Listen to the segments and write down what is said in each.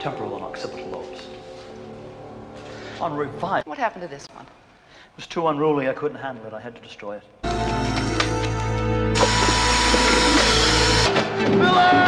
temporal and occipital lobes. On revival, What happened to this one? it was too unruly. I couldn't handle it. I had to destroy it. You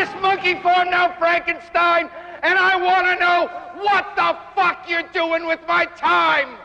this monkey farm now, Frankenstein, and I want to know what the fuck you're doing with my time!